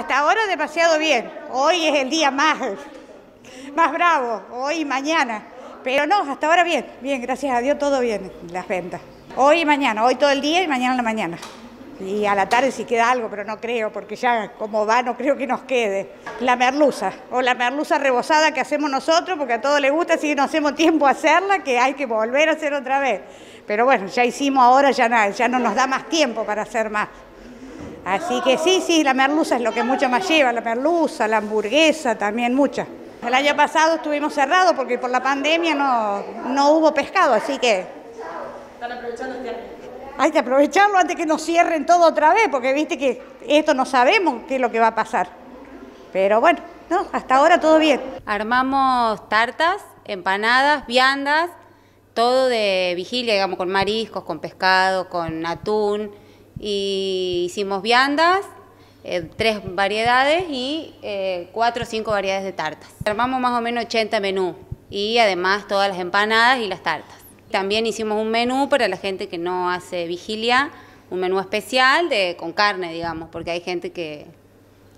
Hasta ahora demasiado bien. Hoy es el día más, más bravo, hoy y mañana. Pero no, hasta ahora bien, bien, gracias a Dios todo bien, las ventas. Hoy y mañana, hoy todo el día y mañana en la mañana. Y a la tarde si queda algo, pero no creo, porque ya como va no creo que nos quede. La merluza, o la merluza rebozada que hacemos nosotros, porque a todos les gusta, si no hacemos tiempo a hacerla, que hay que volver a hacer otra vez. Pero bueno, ya hicimos ahora, ya, ya no nos da más tiempo para hacer más. Así que sí, sí, la merluza es lo que mucho más lleva, la merluza, la hamburguesa, también mucha. El año pasado estuvimos cerrados porque por la pandemia no, no hubo pescado, así que... ¿Están aprovechando este año? Hay que aprovecharlo antes que nos cierren todo otra vez, porque viste que esto no sabemos qué es lo que va a pasar. Pero bueno, no, hasta ahora todo bien. Armamos tartas, empanadas, viandas, todo de vigilia, digamos, con mariscos, con pescado, con atún. Y hicimos viandas, eh, tres variedades y eh, cuatro o cinco variedades de tartas. Armamos más o menos 80 menús y además todas las empanadas y las tartas. También hicimos un menú para la gente que no hace vigilia, un menú especial de, con carne, digamos, porque hay gente que,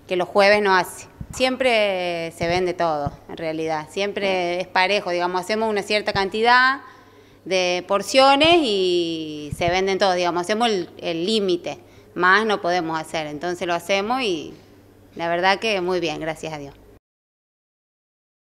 que los jueves no hace. Siempre se vende todo, en realidad, siempre es parejo, digamos, hacemos una cierta cantidad de porciones y se venden todos, digamos, hacemos el límite más no podemos hacer. Entonces lo hacemos y la verdad que muy bien, gracias a Dios.